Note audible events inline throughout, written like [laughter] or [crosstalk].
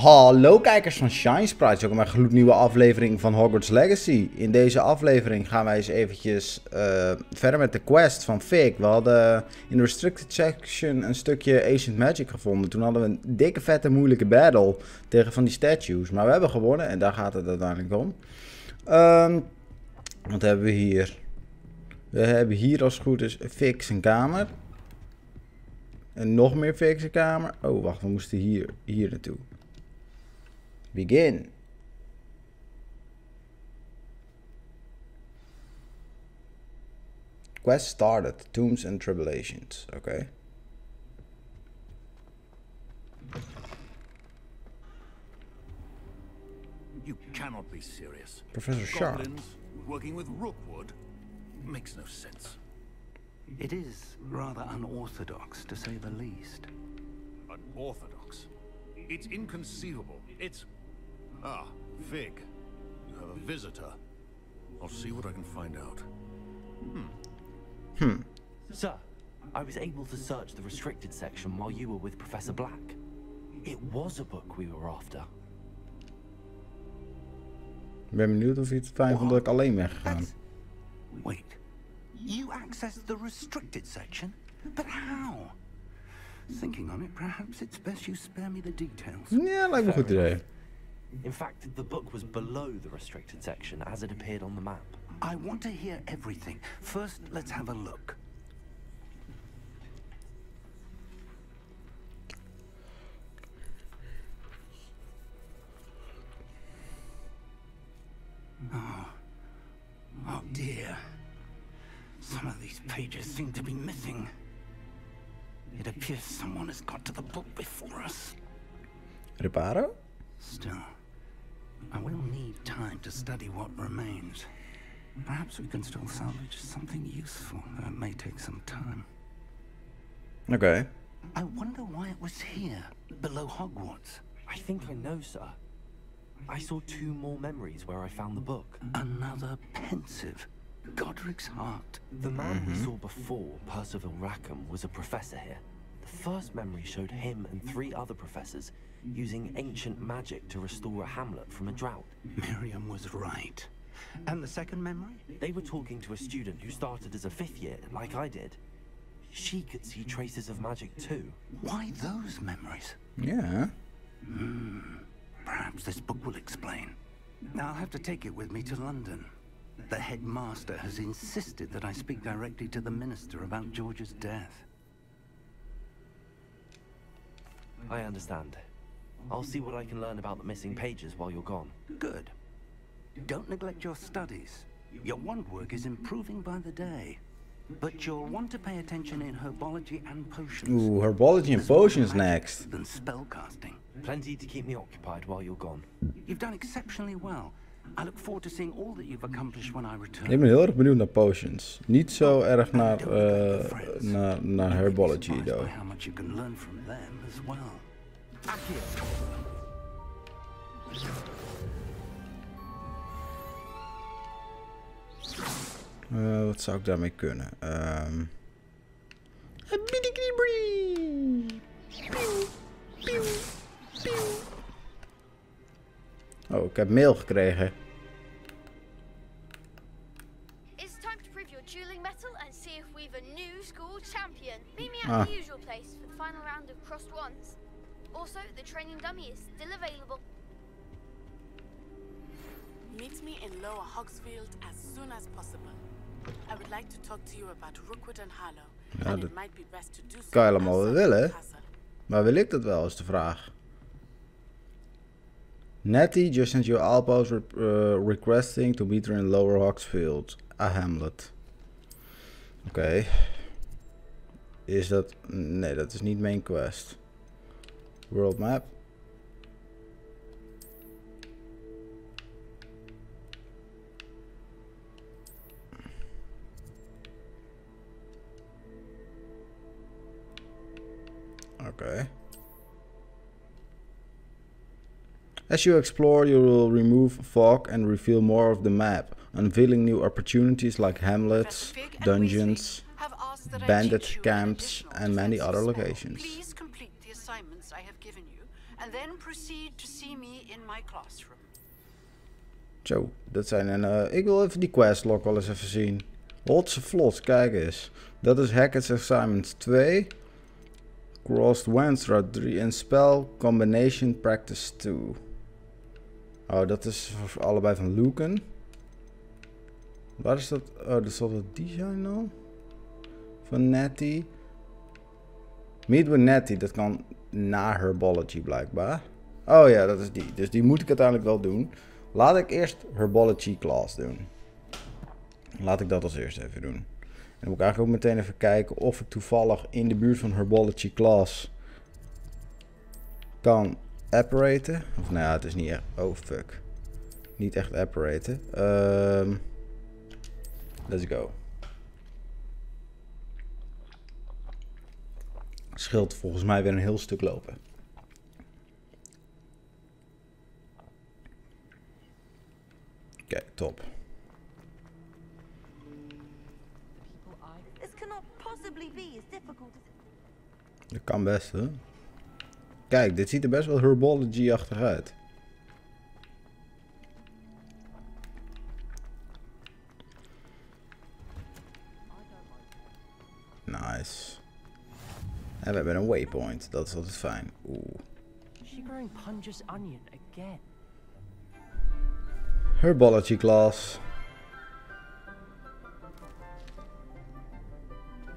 Hallo kijkers van Shine Sprites, bij een gloednieuwe aflevering van Hogwarts Legacy. In deze aflevering gaan wij eens eventjes uh, verder met de quest van Fig. We hadden in de restricted section een stukje Ancient Magic gevonden. Toen hadden we een dikke vette moeilijke battle tegen van die statues. Maar we hebben gewonnen en daar gaat het uiteindelijk om. Um, wat hebben we hier? We hebben hier als het goed is Fix een kamer. En nog meer Fix een kamer. Oh wacht, we moesten hier, hier naartoe. Begin. Quest started. Tombs and Tribulations. Okay. You cannot be serious. Professor Sharp. Goblins working with Rookwood makes no sense. It is rather unorthodox, to say the least. Unorthodox? It's inconceivable. It's Ah, Fig. You have a visitor. I'll see what I can find out. Hmm. Hmm. Sir, I was able to search the restricted section while you were with Professor Black. It was a book we were after. Ik ben benieuwd of hij het fijn vond dat ik alleen ben gegaan. Wait. You accessed the restricted section? But how? Thinking on it, perhaps it's best you spare me the details. Ja, lijkt me een goed idee. In fact, the book was below the restricted section as it appeared on the map. I want to hear everything. First, let's have a look. Oh. Oh dear. Some of these pages seem to be missing. It appears someone has got to the book before us. Reparo? Still, I will need time to study what remains. Perhaps we can still salvage something useful, though it may take some time. Okay. I wonder why it was here, below Hogwarts. I think I know, sir. I saw two more memories where I found the book. Another Pensieve. Godric's heart. The man mm -hmm. we saw before, Percival Rackham, was a professor here. The first memory showed him and three other professors using ancient magic to restore a hamlet from a drought. Miriam was right. And the second memory? They were talking to a student who started as a fifth year, like I did. She could see traces of magic too. Why those memories? Yeah. Hmm. Perhaps this book will explain. I'll have to take it with me to London. The headmaster has insisted that I speak directly to the minister about George's death. I understand. I'll see what I can learn about the missing pages while you're gone. Good. Don't neglect your studies. Your wand work is improving by the day. But you'll want to pay attention in herbology and potions. Ooh, herbology and potions next. Than spellcasting. Plenty to keep me occupied while you're gone. You've done exceptionally well. I look forward to seeing all that you've accomplished when I return. Ik ben heel erg benieuwd naar potions. Niet zo erg naar, uh, naar, naar herbology, though. How much you can learn from them as well. Uh, wat zou ik daarmee kunnen? Um... Oh, ik heb mail gekregen. It's time to prove your dueling mettle and see if we've a new school champion. Meet me at ah. Also, the training dummy is still available. Meet me in Lower Hogsfield as soon as possible. I would like to talk to you about Rookwood and Harlow. Ja, and it might be best to do so kan je allemaal wel willen. Maar wil ik dat wel, is de vraag. Nettie just sent you Alpos re uh, requesting to meet her in Lower Hogsfield, a hamlet. Oké. Okay. Is dat... Nee, dat is niet main quest. World map. Okay. As you explore, you will remove fog and reveal more of the map, unveiling new opportunities like hamlets, dungeons, bandit camps, and many other locations and then proceed to see me in my classroom. Zo, dat zijn een... Uh, ik wil even die questlog wel eens even zien. Hotse vlot, kijk eens. Dat is Hackett's Assignment 2. Crossed Wenstra 3 en Spell Combination Practice 2. Oh, dat is allebei van Lucan. Waar is dat? Oh, dat zal dat die zijn dan? Van Nettie. Meet with Nettie, dat kan na Herbology blijkbaar. Oh ja, dat is die. Dus die moet ik uiteindelijk wel doen. Laat ik eerst Herbology class doen. Laat ik dat als eerste even doen. En dan moet ik eigenlijk ook meteen even kijken of ik toevallig in de buurt van Herbology class kan apparaten. Of nou ja, het is niet echt... Oh, fuck. Niet echt apparaten. Um, let's go. Scheelt volgens mij weer een heel stuk lopen. Oké, okay, top. Dat kan best, hè? Kijk, dit ziet er best wel herbology-achtig uit. En we hebben een waypoint, dat is altijd fijn. Oeh. She growing Pungus onion again. Herbology class.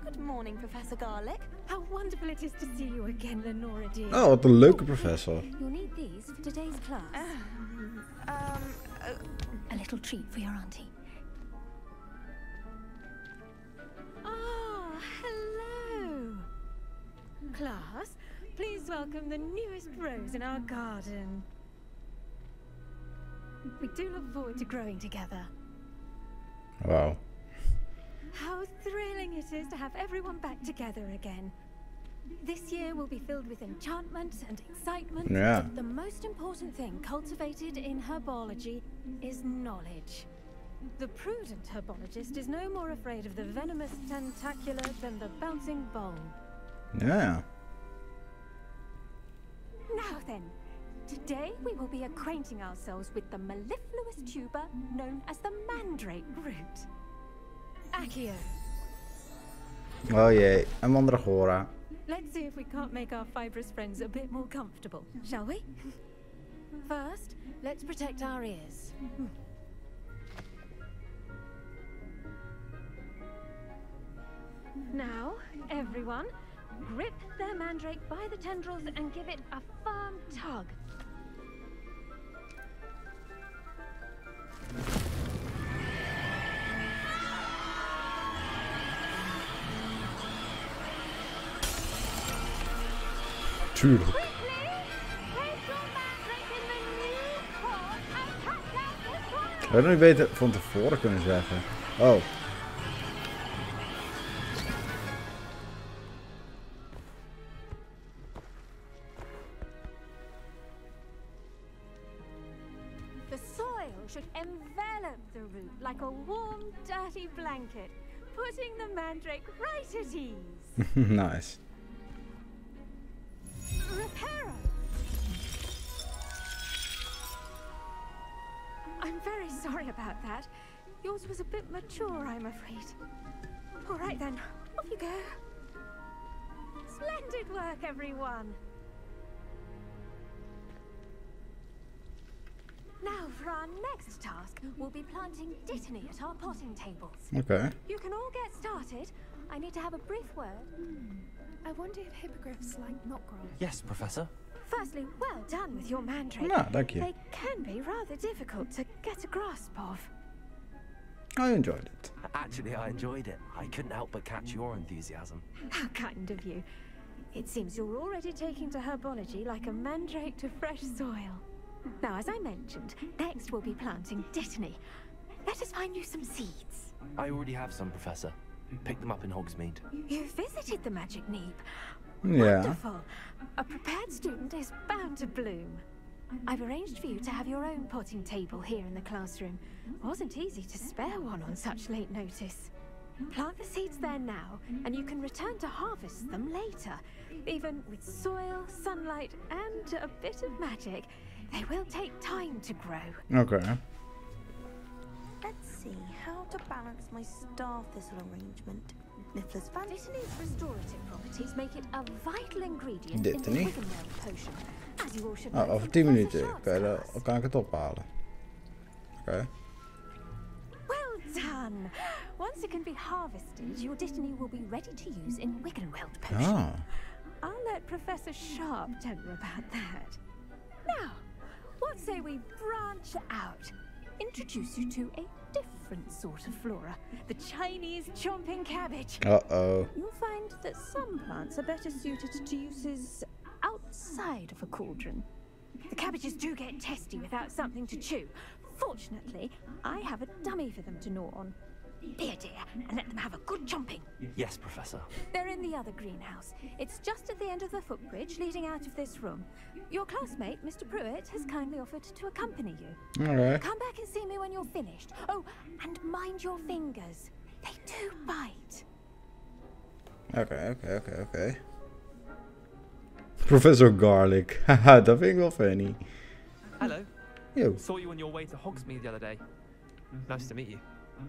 Good morning, Professor Garlick. How wonderful it is to see you again, Lenora dear. Oh, wat een leuke professor. You'll need these for today's class. Uh, um, uh, a little treat for your auntie. Class, please welcome the newest rose in our garden. We do look forward to growing together. Wow. How thrilling it is to have everyone back together again. This year will be filled with enchantment and excitement. Yeah. The most important thing cultivated in herbology is knowledge. The prudent herbologist is no more afraid of the venomous Tentacula than the bouncing bulb. Yeah. Now then, today we will be acquainting ourselves with the mellifluous tuber known as the mandrake root. Accio. Oh jee, een mandragora. Let's see if we can't make our fibrous friends a bit more comfortable, shall we? First, let's protect our ears. Now, everyone, grip their mandrake by the tendrils and give it a firm tug. Tuurlijk. Ik had niet beter van tevoren kunnen zeggen. Oh. Right then, off you go. Splendid work, everyone. Now, for our next task, we'll be planting Dittany at our potting tables. Okay. You can all get started. I need to have a brief word. Hmm. I wonder if hippogriffs like knotgrowth. Yes, Professor. Firstly, well done with your mandrake. No, thank you. They can be rather difficult to get a grasp of. I enjoyed it. Actually, I enjoyed it. I couldn't help but catch your enthusiasm. How kind of you. It seems you're already taking to herbology like a mandrake to fresh soil. Now, as I mentioned, next we'll be planting Dittany. Let us find you some seeds. I already have some, Professor. Picked them up in Hogsmeade. You visited the Magic Neep. Yeah. Wonderful. A prepared student is bound to bloom. I've arranged for you to have your own potting table here in the classroom. Wasn't easy to spare one on such late notice. Plant the seeds there now, and you can return to harvest them later. Even with soil, sunlight, and a bit of magic, they will take time to grow. Okay. Let's see how to balance my star thistle arrangement. Niffler's Dittany's restorative properties make it a vital ingredient in the potion. As you all should know. Over 10 minuten je, kan ik het ophalen. Oké. Okay. Well done! Once it can be harvested, your Dittany will be ready to use in Wiggenweld potion. Ah. I'll let Professor Sharp tell you about that. Now, what say we branch out? Introduce you to a different sort of flora. The Chinese chomping cabbage. Uh-oh. You'll find that some plants are better suited to uses outside of a cauldron. The cabbages do get testy without something to chew. Fortunately, I have a dummy for them to gnaw on. Here, dear, and let them have a good jumping. Yes, Professor. They're in the other greenhouse. It's just at the end of the footbridge leading out of this room. Your classmate, Mr. Prewett, has kindly offered to accompany you. All right. Come back and see me when you're finished. Oh, and mind your fingers. They do bite. Okay, okay, okay, okay. Professor Garlick. [laughs] Haha, dat vind ik wel funny. Hello. Yo. Saw you on your way to Hogsmeade the other day. Nice to meet you.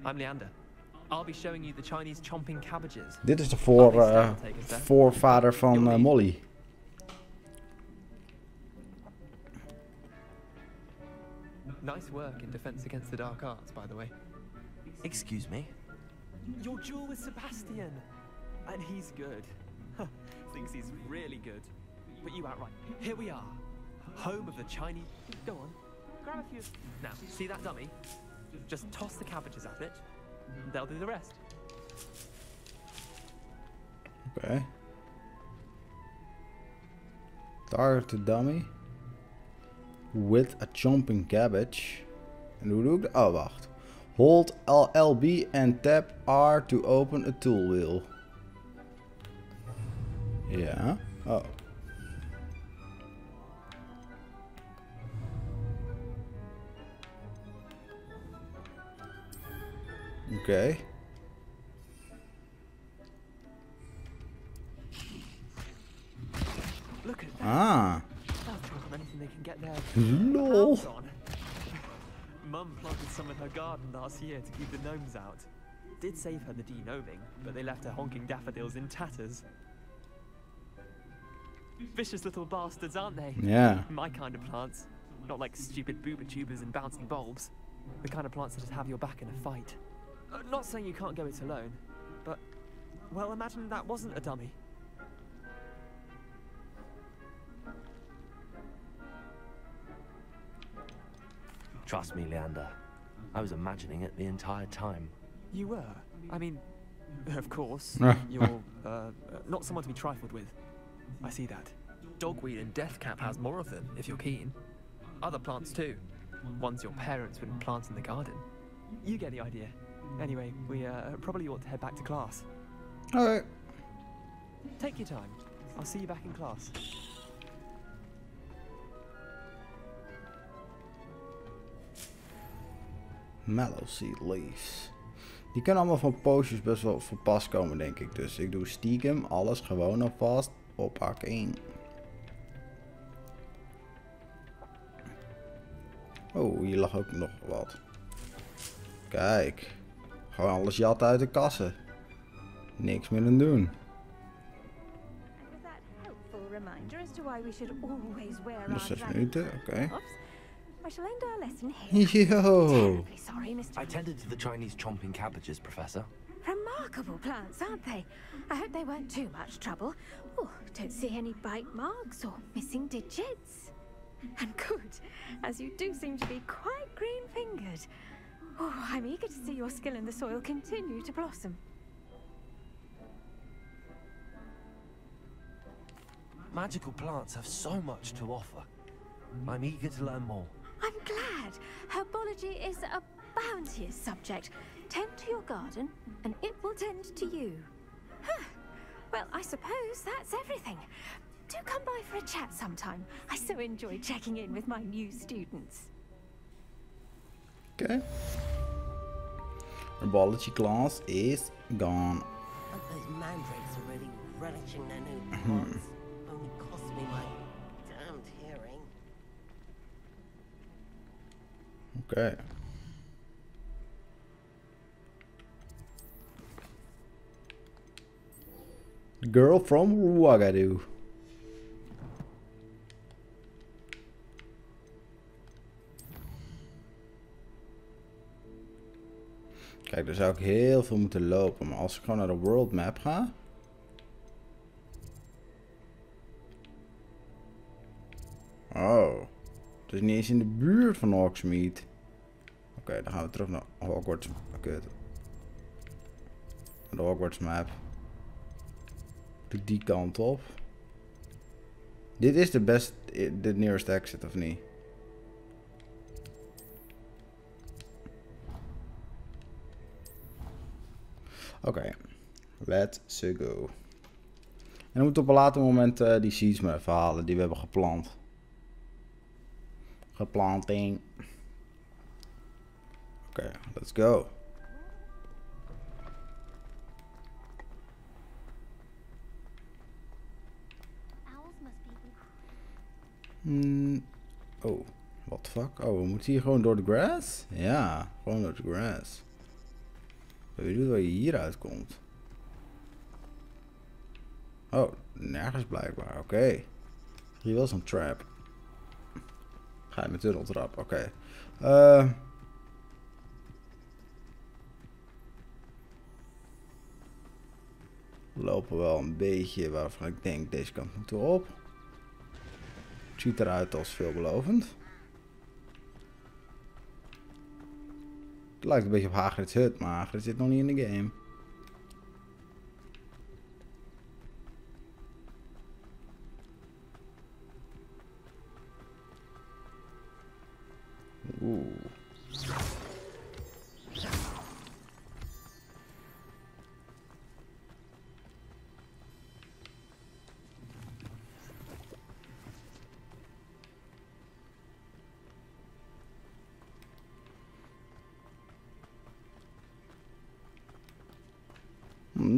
I'm Leander. I'll be showing you the Chinese chomping cabbages. Dit is de voor, uh, voorvader van uh, Molly. Nice work in Defense Against the Dark Arts, by the way. Excuse me? Your duel with Sebastian! And he's good. Thinks he's really good. But you outright. Here we are. Home of the Chinese... Go on. Grab a few... Now, see that dummy? Just toss the cabbages at it. They'll do the rest. Okay. Target the dummy. With a chomping cabbage. En hoe? Oh, wacht. Hold LB and tap R to open a tool wheel. Ja. Oh. Okay. Look at that. Ah. Lol. Mum planted some in her garden last year to keep the gnomes out. Did save her the degnoming, but they left her honking daffodils in tatters. Vicious little bastards, aren't they? Yeah. My kind of plants. Not like stupid Bubotubers and bouncing bulbs. The kind of plants that just have your back in a fight. Uh, not saying you can't go it alone, but, well, imagine that wasn't a dummy. Trust me, Leander. I was imagining it the entire time. You were? I mean, of course, [laughs] you're uh, not someone to be trifled with. I see that. Dogweed and Deathcap has more of them, if you're keen. Other plants too. Ones your parents wouldn't plant in the garden. You get the idea. Anyway, we uh, probably ought to head back to class. Alright. Take your time. I'll see you back in class. Mallow Seed Leaves. Die kunnen allemaal van potions best wel voor pas komen, denk ik. Dus ik doe stiekem alles gewoon alvast op hak 1. Oh, hier lag ook nog wat. Kijk. Gewoon alles jatten uit de kassen. Niks meer aan doen. Nog 6 minuten, oké. Okay. I shall end our lesson here. [laughs] Yo! Sorry, Mr. I tended to the Chinese chomping cabbages, Professor. Remarkable plants, aren't they? I hope they weren't too much trouble. Oh, don't see any bite marks or missing digits. And good, as you do seem to be quite green-fingered. Oh, I'm eager to see your skill in the soil continue to blossom. Magical plants have so much to offer. I'm eager to learn more. I'm glad. Herbology is a bounteous subject. Tend to your garden, and it will tend to you. Huh. Well, I suppose that's everything. Do come by for a chat sometime. I so enjoy checking in with my new students. Okay. Herbology class is gone. But those mandrakes are really relishing their new mm-hmm. plots. Only cost me my damned hearing. Okay. Girl from Ouagadougou. Kijk, daar zou ik heel veel moeten lopen. Maar als ik gewoon naar de world map ga... Oh. Het is niet eens in de buurt van Hogsmeade. Oké, dan gaan we terug naar Hogwarts. Kut. De Hogwarts map. Doe die kant op. Dit is de best, de nearest exit, of niet? Oké, okay. let's go. En dan moeten we op een later moment uh, die seeds maar even halen die we hebben geplant. Geplanting. Oké, okay, let's go. Mm, oh, what the fuck? Oh, we moeten hier gewoon door de grass? Ja, gewoon door de grass. Weet niet waar je hieruit komt. Oh, nergens blijkbaar. Oké. Hier was een trap. Ga je met tunneltrap. Oké. Okay. Uh, lopen wel een beetje waarvan ik denk deze kant moeten we op. Ziet eruit als veelbelovend. Het lijkt een beetje op Hagrid's Hut, maar Hagrid zit nog niet in de game. Oeh.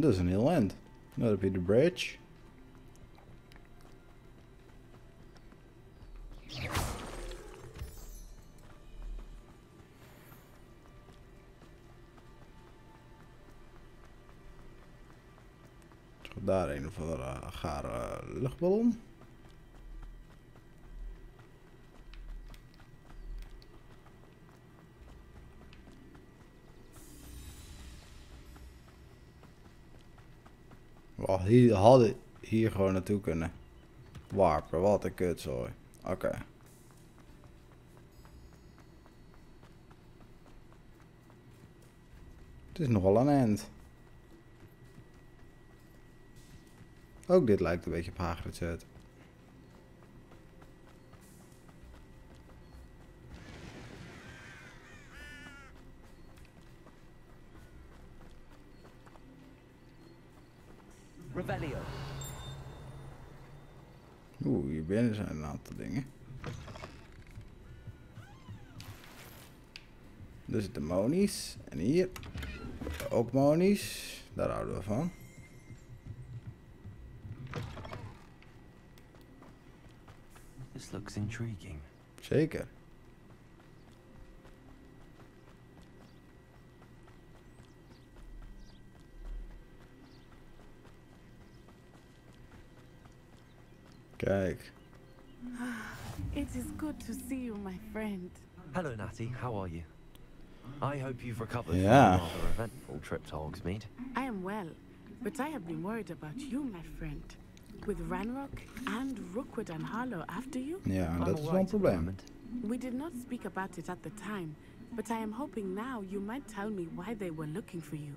Dat is een heel eind. Dan heb je de bridge. Daar een of andere gare luchtballon. We hier, hadden hier gewoon naartoe kunnen warpen. Wat een kutzooi. Oké. Het is nogal een eind. Ook dit lijkt een beetje op Hagrid's Hut. Revelio. Oeh, hier binnen zijn een aantal dingen. Er zitten monies. En hier ook monies. Daar houden we van. This looks intriguing. Zeker. Kijk. It is good to see you, my friend. Hello, Natty. How are you? I hope you've recovered yeah. from a eventful trip to Hogsmeade. I am well, but I have been worried about you, my friend. With Ranrock and Rookwood and Harlow after you? Yeah, that's one problem. We did not speak about it at the time, but I am hoping now you might tell me why they were looking for you.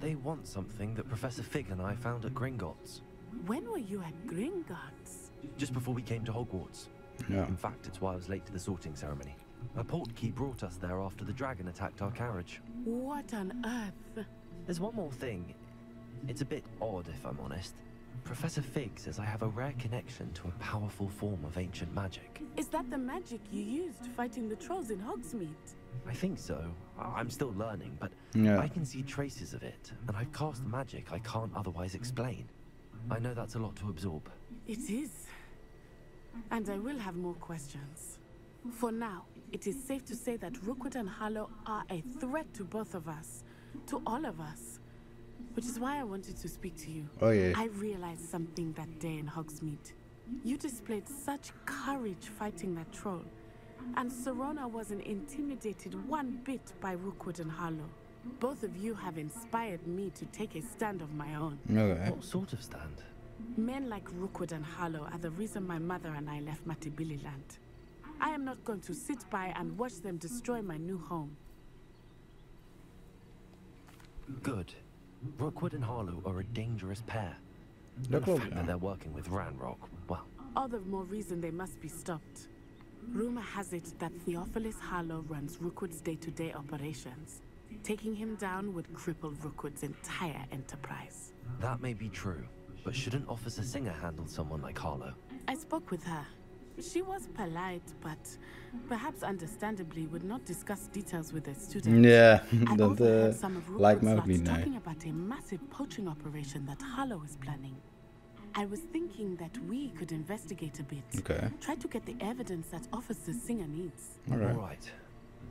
They want something that Professor Fig and I found at Gringotts. When were you at Gringotts? Just before we came to Hogwarts. Yeah. In fact, it's why I was late to the sorting ceremony. A portkey brought us there after the dragon attacked our carriage. What on earth? There's one more thing. It's a bit odd, if I'm honest. Professor Fig says I have a rare connection to a powerful form of ancient magic. Is that the magic you used fighting the trolls in Hogsmeade? I think so. I- I'm still learning, but Yeah. I can see traces of it, and I've cast magic I can't otherwise explain. I know that's a lot to absorb. It is. And I will have more questions. For now, it is safe to say that Rookwood and Harlow are a threat to both of us. To all of us. Which is why I wanted to speak to you. Oh, yeah. I realized something that day in Hogsmeade. You displayed such courage fighting that troll. And Sirona wasn't intimidated one bit by Rookwood and Harlow. Both of you have inspired me to take a stand of my own. Okay. What sort of stand? Men like Rookwood and Harlow are the reason my mother and I left Matabeleland. I am not going to sit by and watch them destroy my new home. Good. Rookwood and Harlow are a dangerous pair. Dat And the fact that they're working with Ranrock, well, All the more reason they must be stopped. Rumor has it that Theophilus Harlow runs Rookwood's day-to-day operations. Taking him down would cripple Rookwood's entire enterprise. that may be true. But shouldn't Officer Singer handle someone like Harlow? I spoke with her. She was polite, but perhaps understandably would not discuss details with a student. Yeah, [laughs] I dat overheard eh, some of lijkt me Rookwood's ook niet, lads nee. talking about a massive poaching operation that Harlow is planning. I was thinking that we could investigate a bit. Okay. Try to get the evidence that Officer Singer needs. Alright. All right.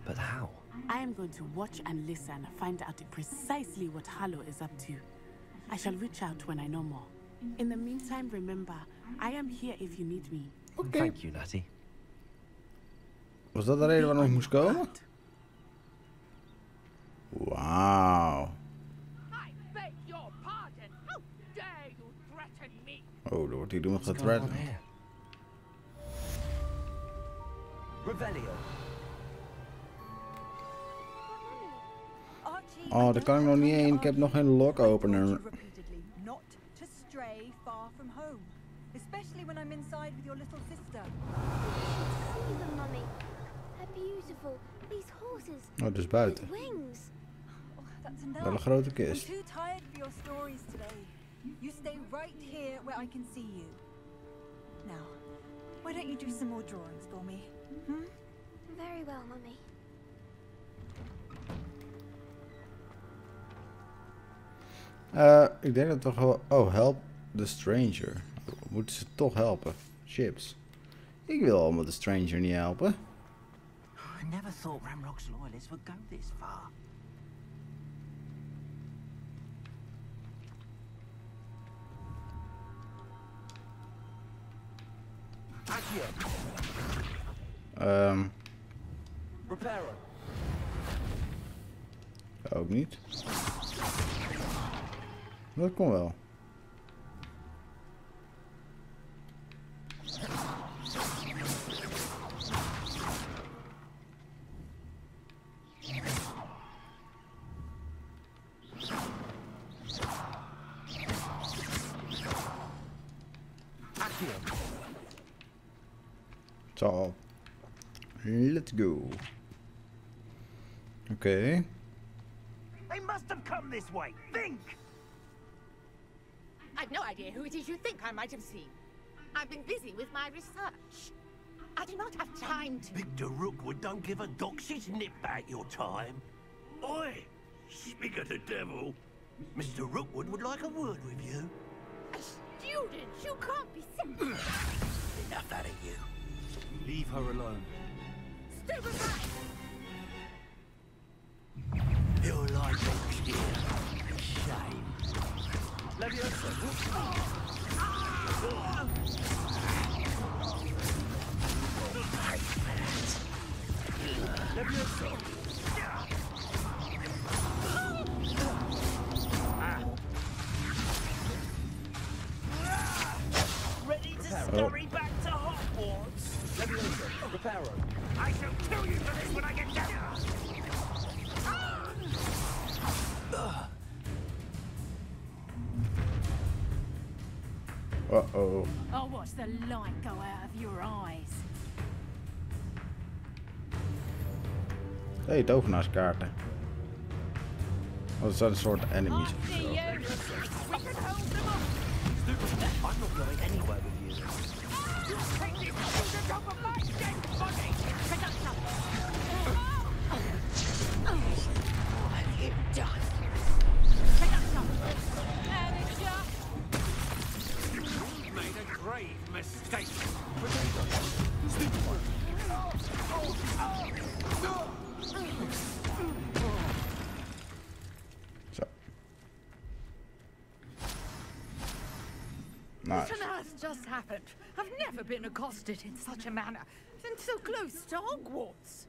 But how? I am going to watch and listen, find out precisely what Harlow is up to. I shall reach out when I know more. In the meantime, remember, I am here if you need me. Okay. Thank you, Natty. Was dat de reden waarom ik moest komen? Wauw. Oh, er wordt hier iemand gethreatened. Oh, daar kan ik nog niet heen. Ik heb nog geen lock opener. especially when I'm inside with your little sister. See them, Mummy. They're beautiful. These horses. Oh, dus buiten. Wings. That's enough. Wel een grote I'm kist. too tired for your stories today. You stay right here where I can see you. Now, why don't you do some more drawings for me? Hmm? Very well, Mummy. Eh, ik denk dat we gewoon... Oh, help the stranger. Moeten ze toch helpen? Chips. Ik wil allemaal de stranger niet helpen. I never thought Ranrock's loyalists would go this far. Reparo. ook niet. Dat kon wel. Accio. Zo. Let's go. Okay. They must have come this way. Think! I've no idea who it is you think I might have seen. I've been busy with my research. I do not have time to. Victor Rookwood don't give a doxy's nip back your time. Oi! Speak of the devil. Mr. Rookwood would like a word with you. A student! You can't be serious! Enough out of you. Leave her alone. Ready to scurry back to Hogwarts? Reparo. I shall kill you for this when I get down! Uh-oh. Oh, I'll watch the light go out of your eyes. Hé, hey, tovenaarskaarten. Oh, dat zijn een enemies of See zo. you. We can hold them off. I'm not going anywhere with you. Nice. What on earth just happened? I've never been accosted in such a manner. And so close to Hogwarts.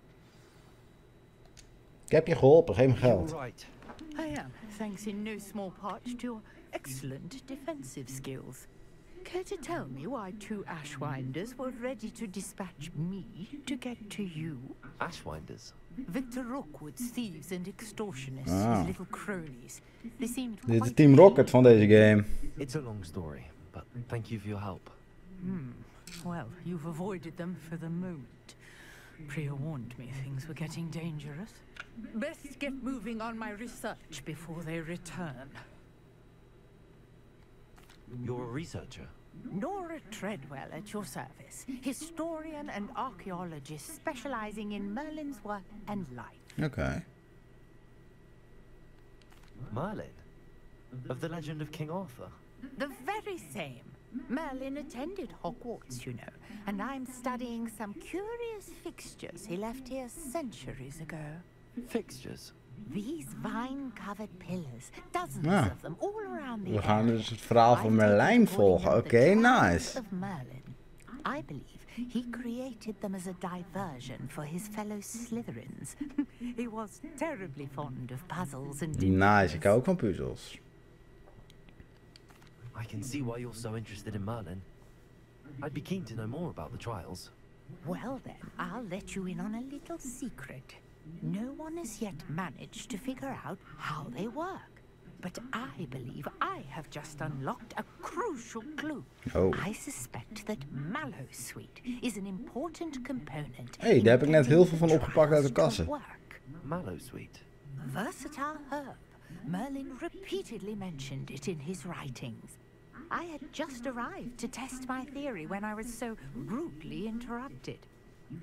Ik heb je geholpen, geef me geld. right. I am, thanks in no small part to your excellent defensive skills. Care to tell me why two Ashwinders were ready to dispatch me to get to you? Ashwinders. Victor Rookwood's thieves and extortionists, Ah. his little cronies. They seemed Dit is Team Rocket van deze game. It's a long story, but thank you for your help. Hmm. Well, you've avoided them for the moment. Priya warned me things were getting dangerous. Best get moving on my research before they return. You're a researcher. Nora Treadwell at your service, historian and archaeologist specializing in Merlin's work and life. Okay. Merlin? Of the legend of King Arthur? The very same. Merlin attended Hogwarts, you know, and I'm studying some curious fixtures he left here centuries ago. Fixtures? These vine-covered pillars, dozens Ja. of them all around the We gaan dus het verhaal van Merlijn volgen. Oké, nice. of Merlin. I believe he created them as a diversion for his fellow Slytherins. [laughs] he was terribly fond of puzzles and Nice, ik hou ook van puzzels. I can see why you're so interested in Merlin. I'd be keen to know more about the trials. Well then, I'll let you in on a little secret. No one has yet managed to figure out how they work. But I believe I have just unlocked a crucial clue. Oh. I suspect that mallowsweet is an important component Hé, hey, daar heb ik net heel veel van opgepakt uit de kassen. Mallowsweet. Versatile herb. Merlin repeatedly mentioned it in his writings. I had just arrived to test my theory when I was so rudely interrupted.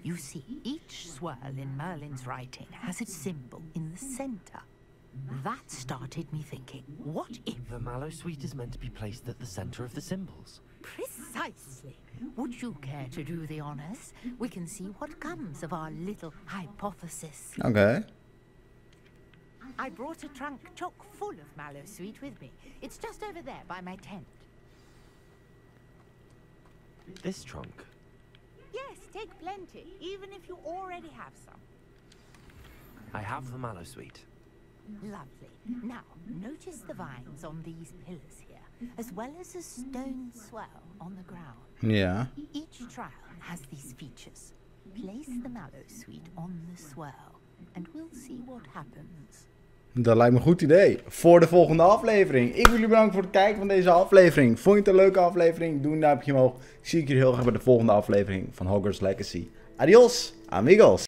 You see, each swirl in Merlin's writing has its symbol in the center. That started me thinking, what if The Mallowsweet is meant to be placed at the center of the symbols. Precisely. Would you care to do the honors? We can see what comes of our little hypothesis. Okay. I brought a trunk chock full of Mallowsweet with me. It's just over there by my tent. This trunk. Yes, take plenty, even if you already have some. I have the Mallowsweet. Lovely. Now, notice the vines on these pillars here, as well as a stone swell on the ground. Yeah. Each trial has these features. Place the Mallowsweet on the swell, and we'll see what happens. Dat lijkt me een goed idee. Voor de volgende aflevering. Ik wil jullie bedanken voor het kijken van deze aflevering. Vond je het een leuke aflevering? Doe een duimpje omhoog. Zie ik jullie heel graag bij de volgende aflevering van Hogwarts Legacy. Adios, amigos.